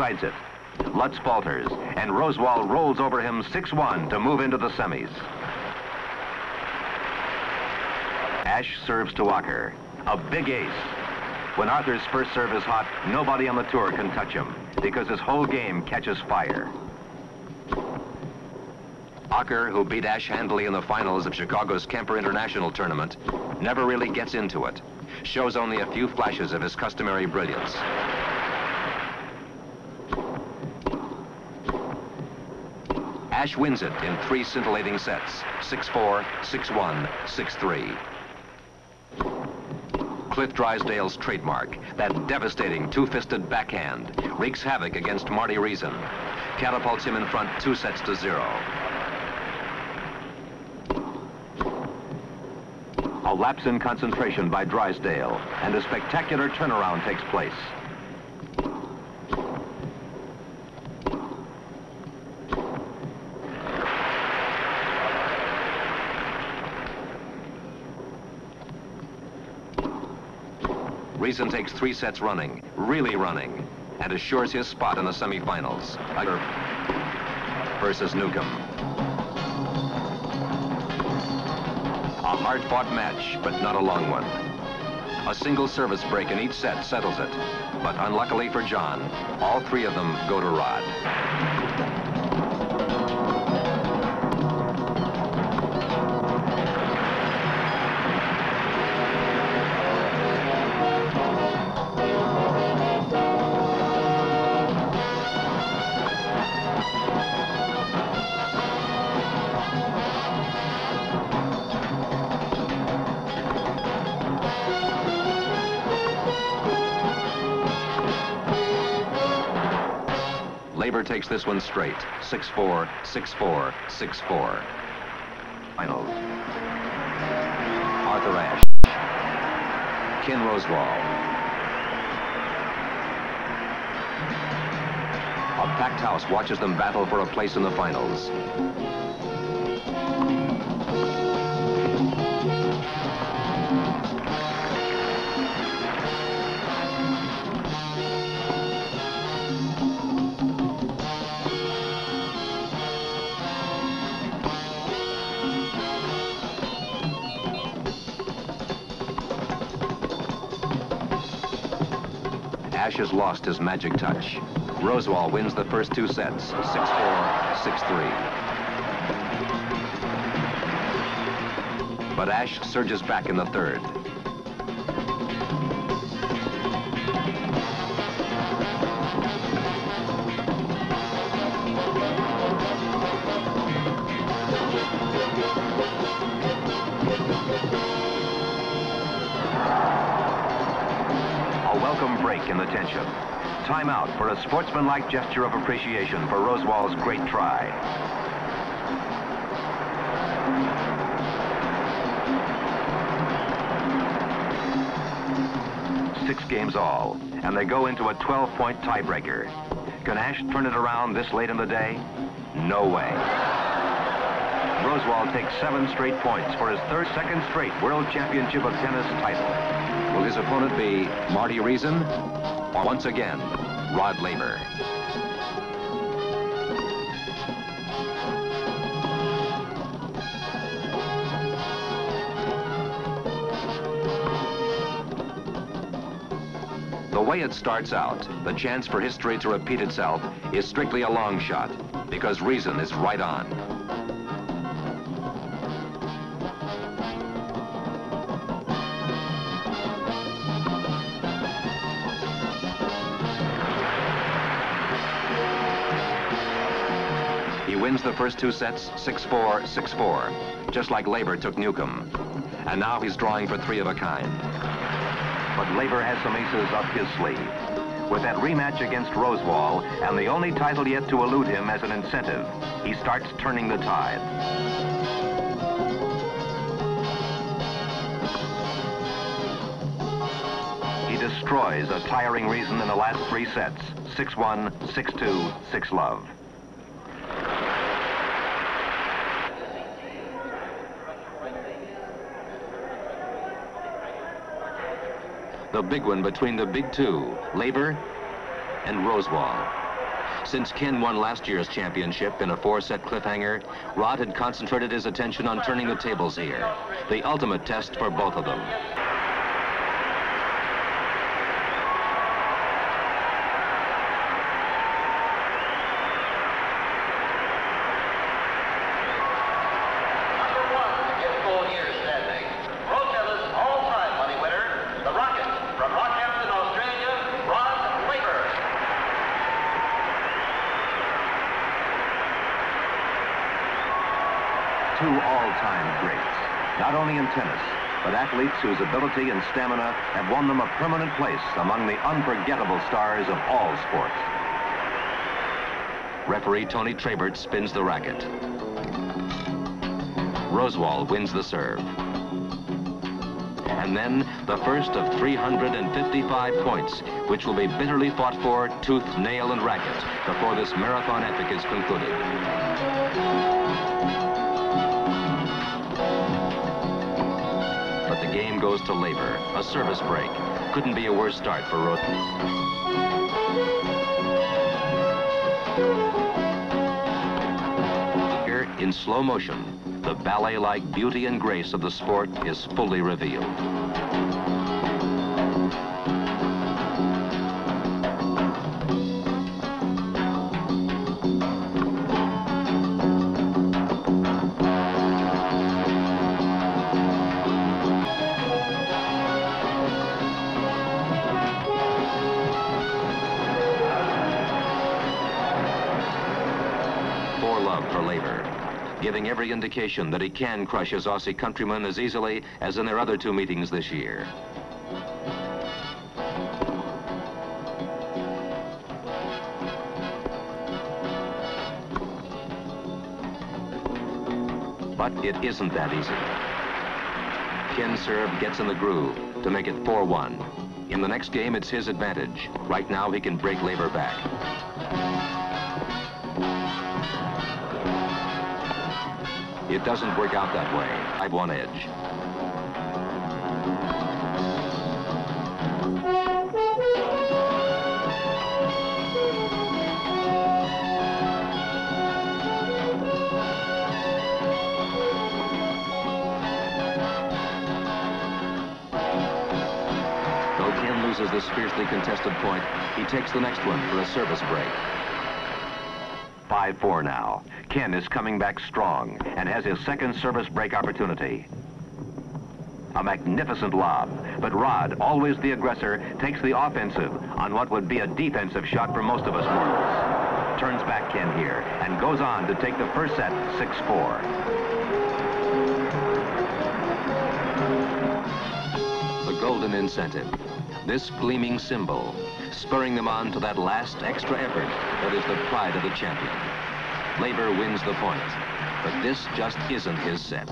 Sides it. Lutz falters, and Rosewall rolls over him 6-1 to move into the semis. Ashe serves to Walker. A big ace. When Arthur's first serve is hot, nobody on the tour can touch him because his whole game catches fire. Okker, who beat Ashe handily in the finals of Chicago's Kemper International Tournament, never really gets into it. Shows only a few flashes of his customary brilliance. Ashe wins it in three scintillating sets, 6-4, 6-1, 6-3. Cliff Drysdale's trademark, that devastating two-fisted backhand, wreaks havoc against Marty Riessen, catapults him in front two sets to zero. A lapse in concentration by Drysdale, and a spectacular turnaround takes place. Riessen takes three sets running, really running, and assures his spot in the semifinals. Versus Newcombe. A hard-fought match, but not a long one. A single service break in each set settles it. But unluckily for John, all three of them go to Rod. Takes this one straight. 6-4, 6-4, 6-4. Finals. Arthur Ashe. Ken Rosewall. A packed house watches them battle for a place in the finals. Has lost his magic touch. Rosewall wins the first two sets, 6-4, 6-3. But Ashe surges back in the third. A welcome break in the tension. Time out for a sportsmanlike gesture of appreciation for Rosewall's great try. Six games all, and they go into a 12-point tiebreaker. Can Ashe turn it around this late in the day? No way. Rosewall takes seven straight points for his third second straight World Championship of Tennis title. Will his opponent be Marty Riessen or once again, Rod Laver? The way it starts out, the chance for history to repeat itself is strictly a long shot because Riessen is right on. Wins the first two sets 6-4, 6-4, just like Laver took Newcombe. And now he's drawing for three of a kind. But Laver has some aces up his sleeve. With that rematch against Rosewall and the only title yet to elude him as an incentive, he starts turning the tide. He destroys a tiring Riessen in the last three sets. 6-1, 6-2, 6-love. The big one between the big two, Laver and Rosewall. Since Ken won last year's championship in a four-set cliffhanger, Rod had concentrated his attention on turning the tables here. The ultimate test for both of them. Two all-time greats, not only in tennis, but athletes whose ability and stamina have won them a permanent place among the unforgettable stars of all sports. Referee Tony Trabert spins the racket. Rosewall wins the serve. And then the first of 355 points, which will be bitterly fought for tooth, nail, and racket before this marathon epic is concluded. Game goes to Laver. A service break. Couldn't be a worse start for Rose. Here, in slow motion, the ballet-like beauty and grace of the sport is fully revealed. Love for Laver, giving every indication that he can crush his Aussie countrymen as easily as in their other two meetings this year. But it isn't that easy. Ken serve gets in the groove to make it 4-1. In the next game, it's his advantage. Right now, he can break Laver back. It doesn't work out that way. I've one edge. Though Ken loses this fiercely contested point, he takes the next one for a service break. 5-4 now. Ken is coming back strong and has his second service break opportunity. A magnificent lob, but Rod, always the aggressor, takes the offensive on what would be a defensive shot for most of us mortals. Turns back Ken here and goes on to take the first set 6-4. The golden incentive. This gleaming symbol, spurring them on to that last extra effort that is the pride of the champion. Laver wins the point, but this just isn't his set.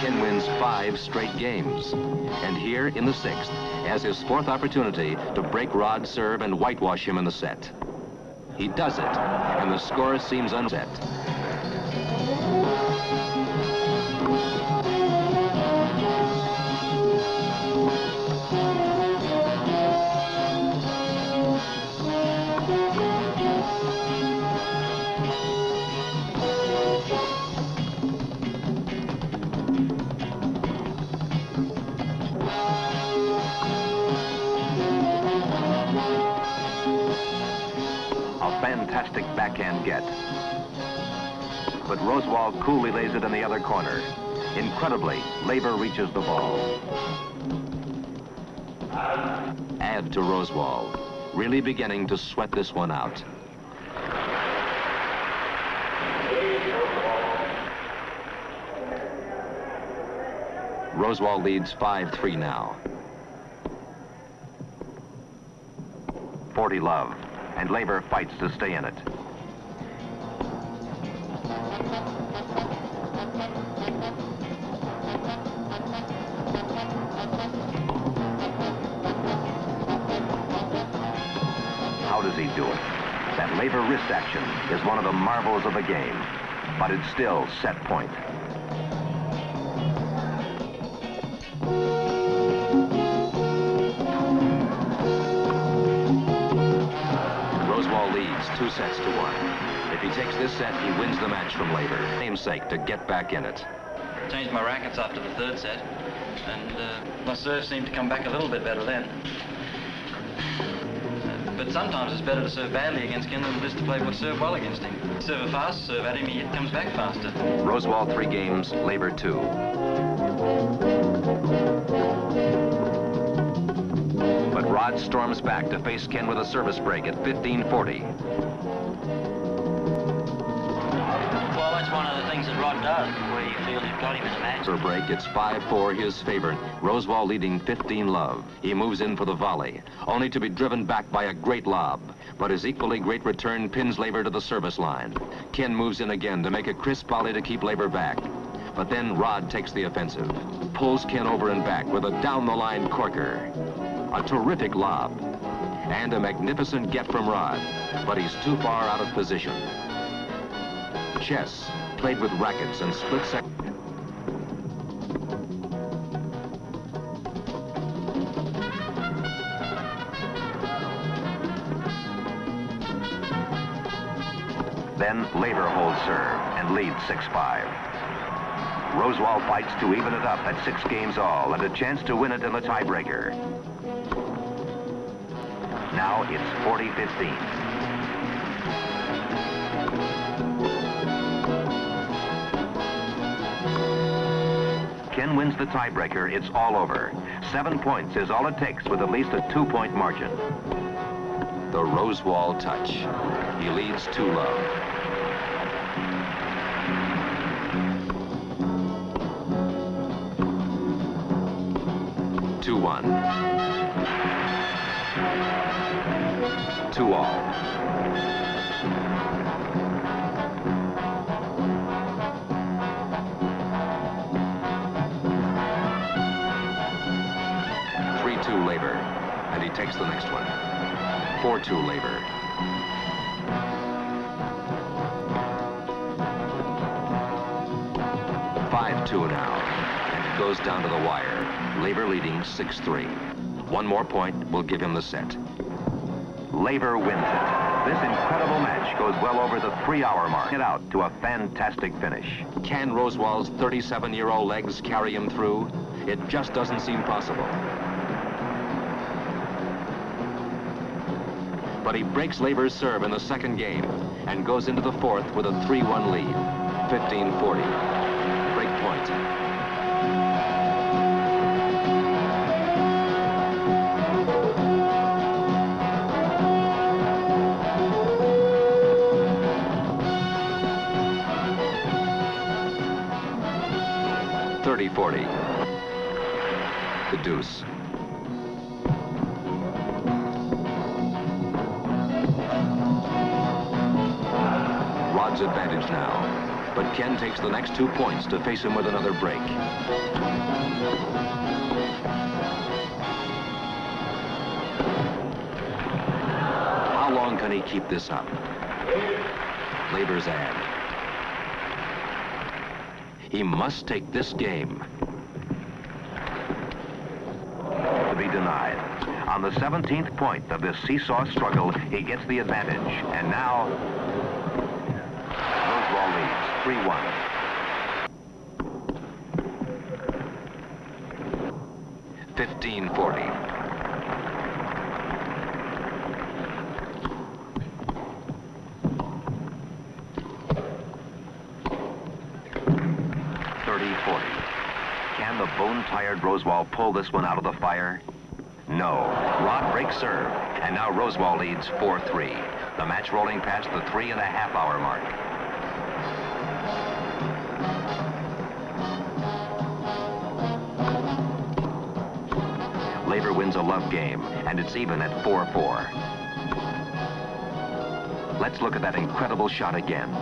Ken wins five straight games. And here in the sixth, has his fourth opportunity to break Rod's serve and whitewash him in the set. He does it, and the score seems unset. Fantastic backhand get. But Rosewall coolly lays it in the other corner. Incredibly, Laver reaches the ball. Add to Rosewall, really beginning to sweat this one out. Rosewall leads 5-3 now. 40 love, and Laver fights to stay in it. How does he do it? That Laver wrist action is one of the marvels of the game, but it's still set point. Two sets to one. If he takes this set, he wins the match from Laver. Namesake to get back in it. Changed my rackets after the third set, and uh, my serve seemed to come back a little bit better then. Uh, but sometimes it's better to serve badly against Ken than it is to play what serve well against him. Serve a fast serve at him, he comes back faster. Rosewall three games, Laver two. Rod storms back to face Ken with a service break at 1540. Well, that's one of the things that Rod does where you feel you've got him in a match. For break, it's 5-4 his favorite. Rosewall leading 15 love. He moves in for the volley, only to be driven back by a great lob. But his equally great return pins Laver to the service line. Ken moves in again to make a crisp volley to keep Laver back. But then Rod takes the offensive, pulls Ken over and back with a down-the-line corker. A terrific lob. And a magnificent get from Rod, but he's too far out of position. Chess, played with rackets and split second. Then Laver holds serve and leads 6-5. Rosewall fights to even it up at six games all and a chance to win it in the tiebreaker. Now it's 40-15. Ken wins the tiebreaker, it's all over. Seven points is all it takes with at least a two-point margin. The Rosewall touch. He leads two love. Two one. Two all. Three two Laver, and he takes the next one. 4-2 Laver. Five two now, and it goes down to the wire. Laver leading six three. One more point will give him the set. Laver wins it. This incredible match goes well over the three-hour mark. It out to a fantastic finish. Can Rosewall's 37-year-old legs carry him through? It just doesn't seem possible. But he breaks Laver's serve in the second game and goes into the fourth with a 3-1 lead. 15-40. 340. The deuce. Rod's advantage now. But Ken takes the next two points to face him with another break. How long can he keep this up? Laver's end. He must take this game. To be denied. On the 17th point of this seesaw struggle, he gets the advantage. And now, Rosewall leads 3-1. Fifteen forty. Roswell Rosewall pull this one out of the fire? No. Rod breaks serve, and now Rosewall leads 4-3. The match rolling past the three and a half hour mark. Laver wins a love game, and it's even at 4-4. Let's look at that incredible shot again.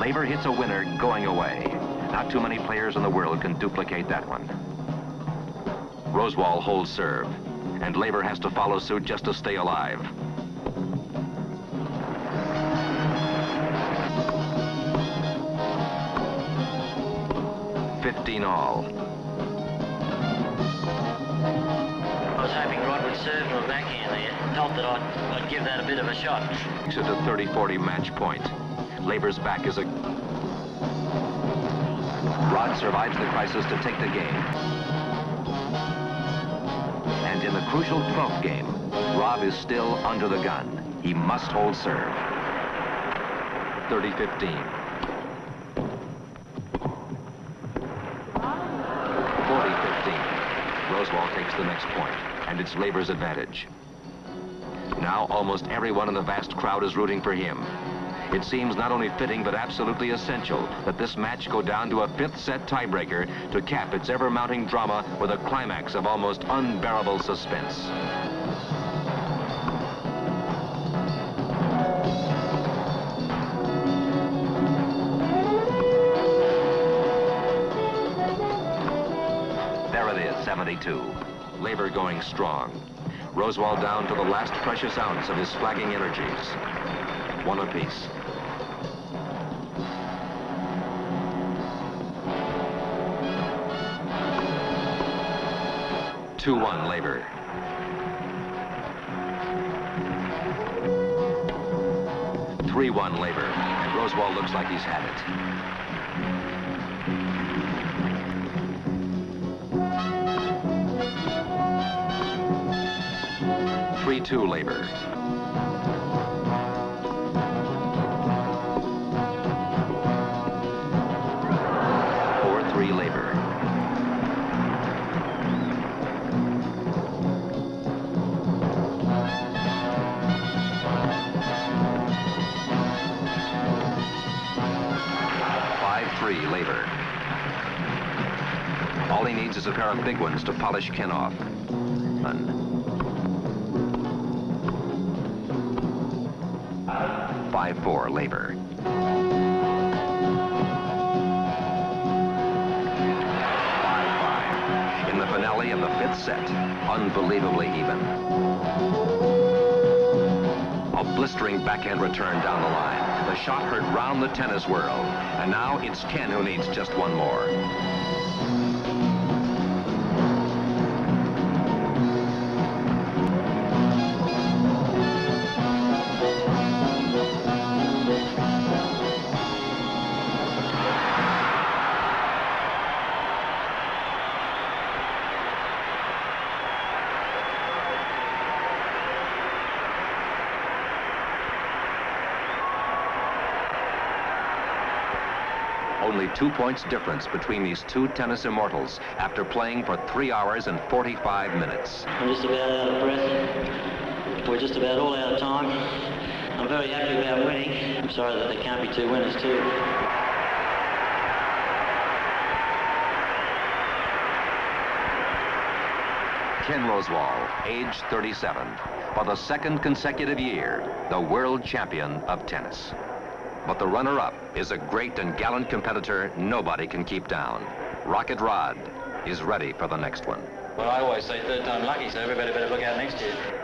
Laver hits a winner going away. Not too many players in the world can duplicate that one. Rosewall holds serve, and Laver has to follow suit just to stay alive. Fifteen all. I was hoping Rod would serve to a backhand there. Felt that I'd, I'd give that a bit of a shot. It to 30-40 match point. Laver's back is a... Rod survives the crisis to take the game. And in the crucial 12th game, Rod is still under the gun. He must hold serve. 30-15. 40-15. Rosewall takes the next point, and it's Laver's advantage. Now almost everyone in the vast crowd is rooting for him. It seems not only fitting but absolutely essential that this match go down to a fifth set tiebreaker to cap its ever-mounting drama with a climax of almost unbearable suspense. There it is, 72. Laver going strong. Rosewall down to the last precious ounce of his flagging energies. One apiece. Two one Laver. Three one Laver, and Rosewall looks like he's had it. Three two a pair of big ones to polish Ken off. Five four Laver. Five five. In the finale of the fifth set, unbelievably even. A blistering backhand return down the line. The shot heard round the tennis world. And now it's Ken who needs just one more. Two points difference between these two tennis immortals after playing for three hours and 45 minutes. I'm just about out of breath. We're just about all out of time. I'm very happy about winning. I'm sorry that there can't be two winners too. Ken Rosewall, age 37, for the second consecutive year, the world champion of tennis. But the runner-up is a great and gallant competitor nobody can keep down. Rocket Rod is ready for the next one. Well, I always say third time lucky, so everybody better look out next year.